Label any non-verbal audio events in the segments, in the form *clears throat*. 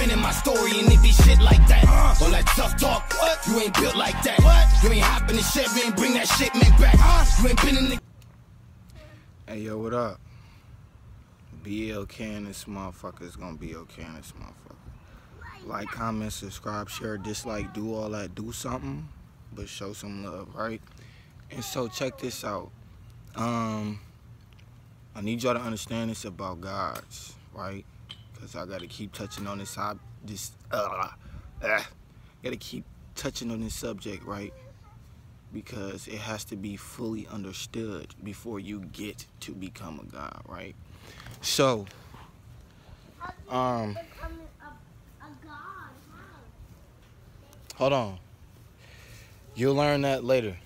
spinning my story and it be shit like that. Uh, All that tough talk, what? You ain't built like that. What? You ain't hopping the shit, ain't bring that shit man back. Uh, you ain't been in the Hey yo, what up? Be okay and this motherfucker is gonna be okay and this motherfucker. Like, comment, subscribe, share, dislike, do all that, do something, but show some love, right? And so check this out. Um, I need y'all to understand this about gods, right? Cause I gotta keep touching on this. I this uh, uh, gotta keep touching on this subject, right? because it has to be fully understood before you get to become a god, right? So, um, hold on. You'll learn that later.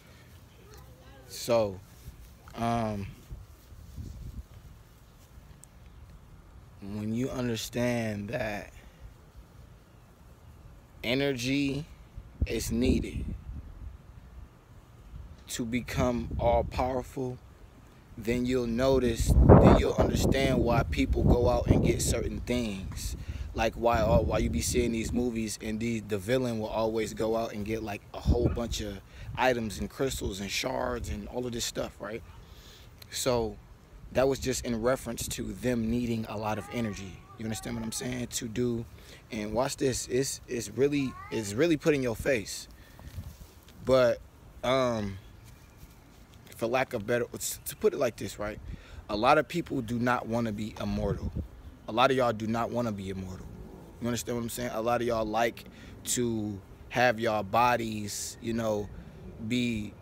So, um, when you understand that energy is needed to become all powerful, then you'll notice, then you'll understand why people go out and get certain things. Like why why you be seeing these movies and the the villain will always go out and get like a whole bunch of items and crystals and shards and all of this stuff, right? So that was just in reference to them needing a lot of energy. You understand what I'm saying? To do and watch this. It's it's really it's really put in your face. But um for lack of better to put it like this right a lot of people do not want to be immortal a lot of y'all do not want to be immortal you understand what i'm saying a lot of y'all like to have y'all bodies you know be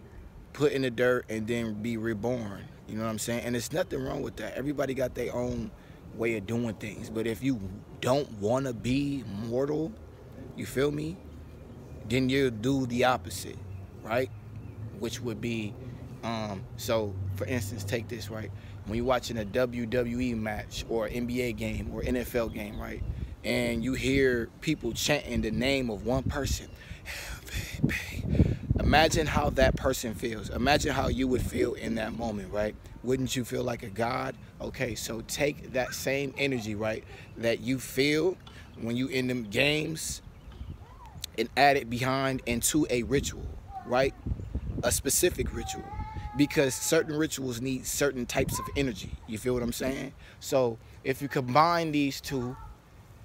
put in the dirt and then be reborn you know what i'm saying and it's nothing wrong with that everybody got their own way of doing things but if you don't want to be mortal you feel me then you do the opposite right which would be um, so, for instance, take this, right? When you're watching a WWE match or NBA game or NFL game, right? And you hear people chanting the name of one person. *sighs* Imagine how that person feels. Imagine how you would feel in that moment, right? Wouldn't you feel like a god? Okay, so take that same energy, right, that you feel when you in them games and add it behind into a ritual, right? A specific ritual because certain rituals need certain types of energy. You feel what I'm saying? So if you combine these two,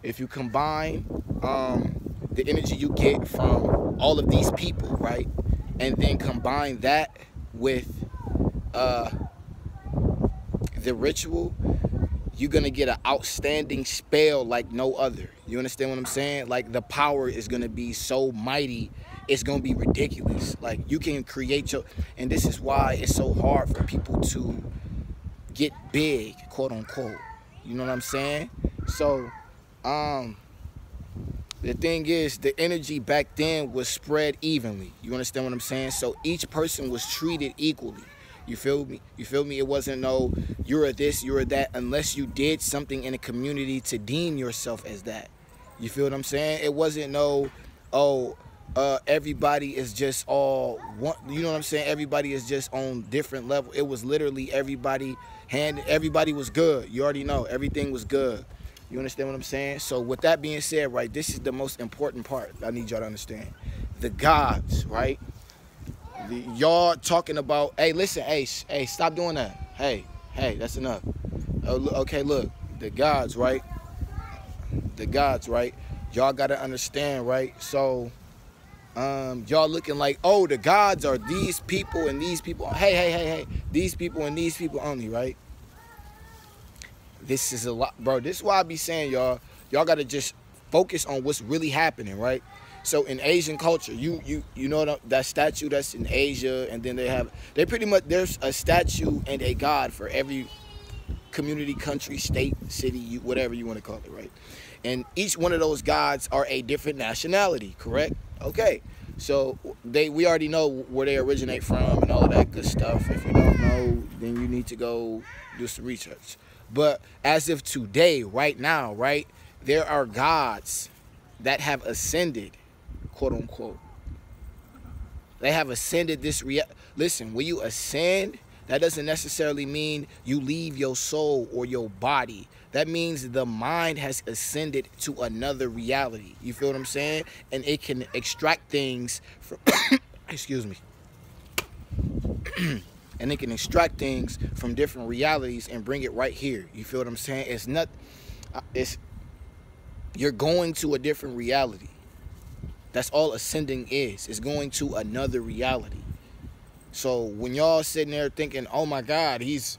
if you combine um, the energy you get from all of these people, right, and then combine that with uh, the ritual, you're gonna get an outstanding spell like no other. You understand what I'm saying? Like the power is gonna be so mighty it's gonna be ridiculous. Like you can create your, and this is why it's so hard for people to get big, quote unquote. You know what I'm saying? So, um, the thing is, the energy back then was spread evenly. You understand what I'm saying? So each person was treated equally. You feel me? You feel me? It wasn't no you're a this, you're a that, unless you did something in a community to deem yourself as that. You feel what I'm saying? It wasn't no, oh, uh, everybody is just all one. You know what I'm saying? Everybody is just on different level. It was literally everybody hand. Everybody was good. You already know everything was good. You understand what I'm saying? So with that being said, right, this is the most important part. I need y'all to understand. The gods, right? Y'all talking about, hey, listen, hey, hey, stop doing that. Hey, hey, that's enough. Oh, okay, look, the gods, right? The gods, right? Y'all got to understand, right? So um, y'all looking like, oh, the gods are these people and these people. Hey, hey, hey, hey, these people and these people only, right? This is a lot, bro. This is why I be saying, y'all, y'all gotta just focus on what's really happening, right? So in Asian culture, you you you know that, statue that's in Asia, and then they have they pretty much there's a statue and a god for every community, country, state, city, you, whatever you want to call it, right? And each one of those gods are a different nationality, correct? Okay, so they we already know where they originate from and all that good stuff. If you don't know, then you need to go do some research. But as of today, right now, right, there are gods that have ascended, quote unquote. They have ascended this rea- listen, when you ascend, That doesn't necessarily mean you leave your soul or your body. That means the mind has ascended to another reality. You feel what I'm saying? And it can extract things from *coughs* excuse me. *coughs* and it can extract things from different realities and bring it right here. You feel what I'm saying? It's not uh, it's you're going to a different reality. That's all ascending is. It's going to another reality. So when y'all sitting there thinking, "Oh my God, he's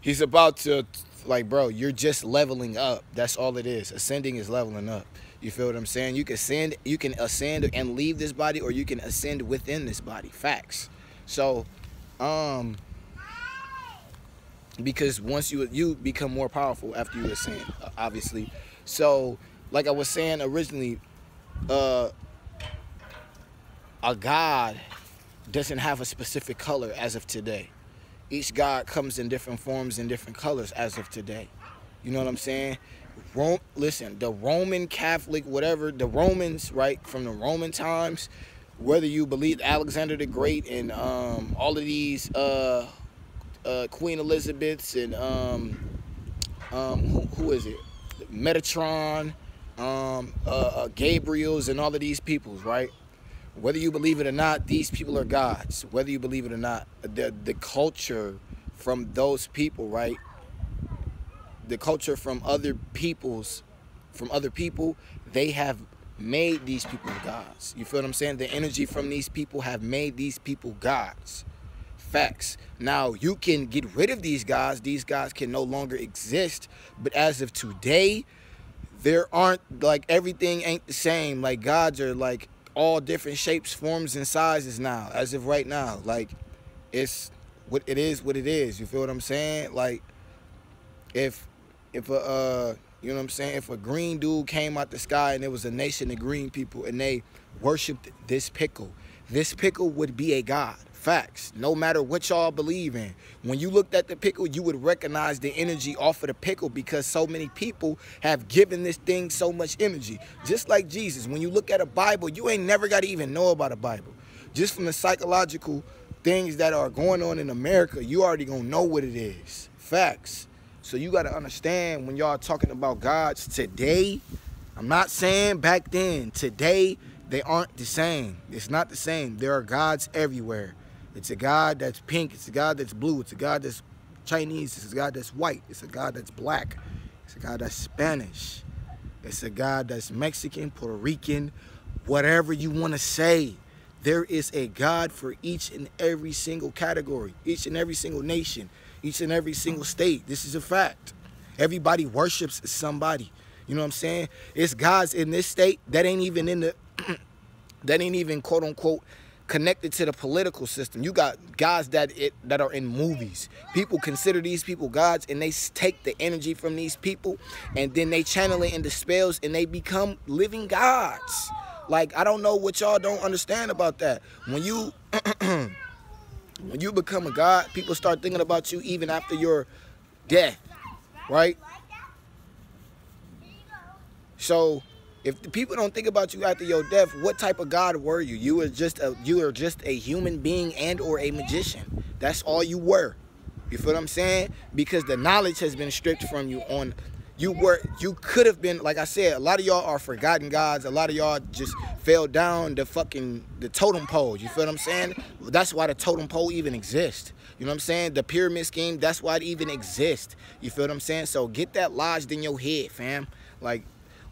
he's about to," like, bro, you're just leveling up. That's all it is. Ascending is leveling up. You feel what I'm saying? You can ascend, you can ascend and leave this body, or you can ascend within this body. Facts. So, um, because once you you become more powerful after you ascend, obviously. So, like I was saying originally, uh, a God doesn't have a specific color as of today. Each God comes in different forms and different colors as of today. You know what I'm saying? Rome, listen, the Roman Catholic, whatever, the Romans, right, from the Roman times, whether you believe Alexander the Great and um, all of these uh, uh, Queen Elizabeths and um, um, who, who is it? Metatron, um, uh, uh, Gabriel's, and all of these peoples, right? whether you believe it or not, these people are gods. Whether you believe it or not, the the culture from those people, right? The culture from other people's, from other people, they have made these people gods. You feel what I'm saying? The energy from these people have made these people gods. Facts. Now you can get rid of these guys. These guys can no longer exist. But as of today, there aren't like everything ain't the same. Like gods are like all different shapes, forms, and sizes now. As of right now, like it's what it is, what it is. You feel what I'm saying? Like if if a uh, you know what I'm saying, if a green dude came out the sky and there was a nation of green people and they worshipped this pickle, this pickle would be a god. Facts. No matter what y'all believe in. When you looked at the pickle, you would recognize the energy off of the pickle because so many people have given this thing so much energy. Just like Jesus. When you look at a Bible, you ain't never got to even know about a Bible. Just from the psychological things that are going on in America, you already gonna know what it is. Facts. So you gotta understand when y'all talking about gods today, I'm not saying back then, today they aren't the same. It's not the same. There are gods everywhere. It's a God that's pink. It's a God that's blue. It's a God that's Chinese. It's a God that's white. It's a God that's black. It's a God that's Spanish. It's a God that's Mexican, Puerto Rican, whatever you want to say. There is a God for each and every single category, each and every single nation, each and every single state. This is a fact. Everybody worships somebody. You know what I'm saying? It's gods in this state that ain't even in the *clears throat* that ain't even quote unquote connected to the political system. You got guys that it, that are in movies. People consider these people gods and they take the energy from these people and then they channel it into spells and they become living gods. Like I don't know what y'all don't understand about that. When you *clears throat* when you become a god, people start thinking about you even after your death, right? So if the people don't think about you after your death, what type of God were you? You were just a you were just a human being and or a magician. That's all you were. You feel what I'm saying? Because the knowledge has been stripped from you on you were you could have been like I said, a lot of y'all are forgotten gods. A lot of y'all just fell down the fucking the totem pole. You feel what I'm saying? That's why the totem pole even exists. You know what I'm saying? The pyramid scheme, that's why it even exists. You feel what I'm saying? So get that lodged in your head, fam. Like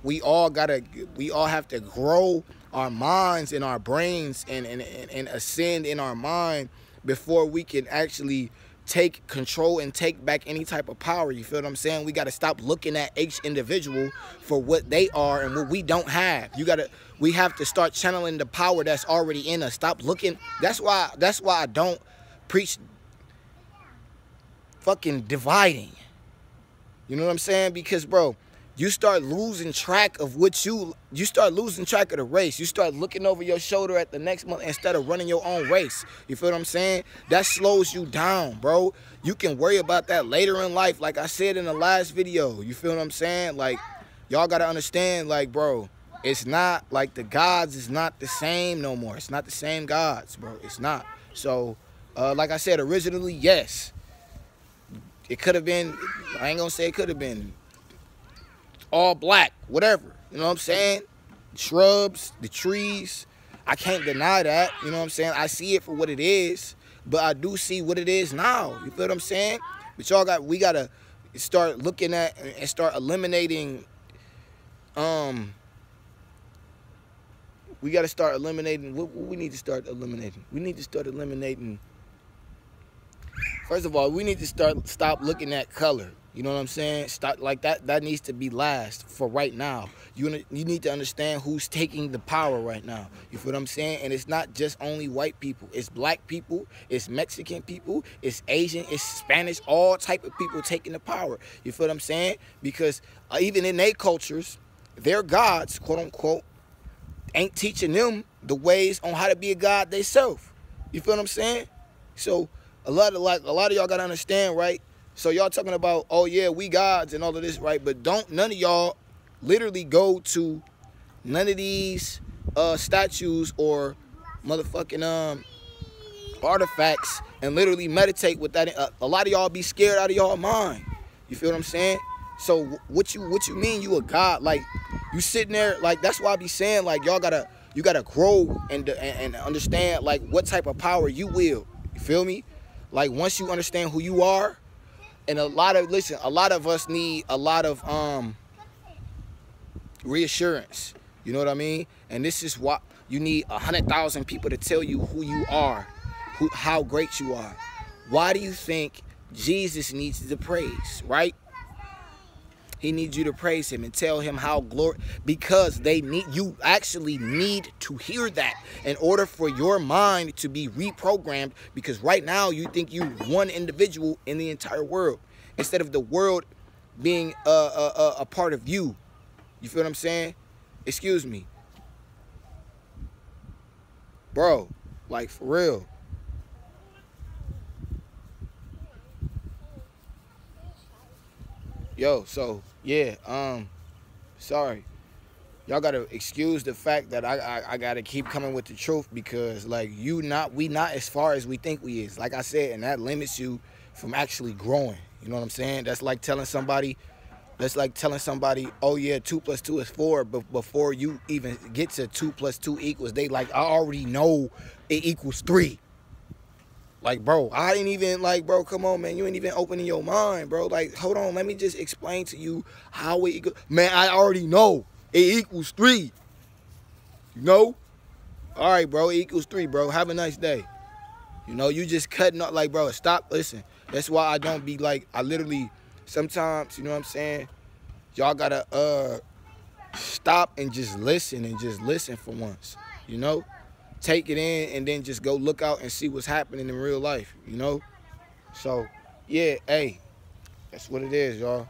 we all gotta we all have to grow our minds and our brains and, and, and, and ascend in our mind before we can actually take control and take back any type of power. You feel what I'm saying? We got to stop looking at each individual for what they are and what we don't have. You got to we have to start channeling the power that's already in us. Stop looking. That's why that's why I don't preach fucking dividing. You know what I'm saying? Because bro, you start losing track of what you you start losing track of the race. You start looking over your shoulder at the next month instead of running your own race. You feel what i'm saying? That slows you down bro. You can worry about that later in life like i said in the last video. You feel what i'm saying? Like y'all gotta understand like bro it's not like the gods is not the same no more. It's not the same gods bro. It's not. So Uh, like I said, originally, yes. It could have been, I ain't gonna say it could have been all black, whatever. You know what I'm saying? Shrubs, the trees. I can't deny that. You know what I'm saying? I see it for what it is, but I do see what it is now. You feel what I'm saying? But y'all got, we gotta start looking at and start eliminating, um, we got to start eliminating what, what, we need to start eliminating we need to start eliminating first of all we need to start stop looking at color. You know what i'm saying? Stop like that that needs to be last for right now. You you need to understand who's taking the power right now. You feel what i'm saying? And it's not just only white people. It's black people it's mexican people it's asian it's spanish all type of people taking the power. You feel what i'm saying? Because uh, even in their cultures their gods quote unquote ain't teaching them the ways on how to be a god themselves. You feel what I'm saying? So a lot of like a lot of y'all gotta understand, right? So y'all talking about, oh yeah, we gods and all of this, right? But don't none of y'all literally go to none of these uh statues or motherfucking um artifacts and literally meditate with that. Uh, a lot of y'all be scared out of y'all mind. You feel what I'm saying? So what you what you mean you a god? Like you sitting there like that's why I be saying like y'all gotta you gotta grow and, and and understand like what type of power you will. You feel me? Like once you understand who you are, and a lot of listen, a lot of us need a lot of um reassurance. You know what I mean? And this is what you need a hundred thousand people to tell you who you are, who how great you are. Why do you think Jesus needs the praise, right? He needs you to praise him and tell him how glory because they need you actually need to hear that in order for your mind to be reprogrammed because right now you think you one individual in the entire world instead of the world being a, a, a part of you. You feel what I'm saying? Excuse me. Bro, like for real. Yo, so yeah, um, sorry. Y'all gotta excuse the fact that I, I, I gotta keep coming with the truth because like you not we not as far as we think we is. Like I said, and that limits you from actually growing. You know what I'm saying? That's like telling somebody that's like telling somebody, oh yeah, two plus two is four, but before you even get to two plus two equals, they like I already know it equals three. Like, bro, I didn't even like, bro. Come on, man. You ain't even opening your mind, bro. Like, hold on. Let me just explain to you how it equals. Man, I already know it equals three. You know? All right, bro. It equals three, bro. Have a nice day. You know, you just cutting up like, bro. Stop. Listen. That's why I don't be like. I literally sometimes, you know what I'm saying. Y'all gotta uh stop and just listen and just listen for once. You know take it in and then just go look out and see what's happening in real life, you know? So, yeah, hey, that's what it is, y'all.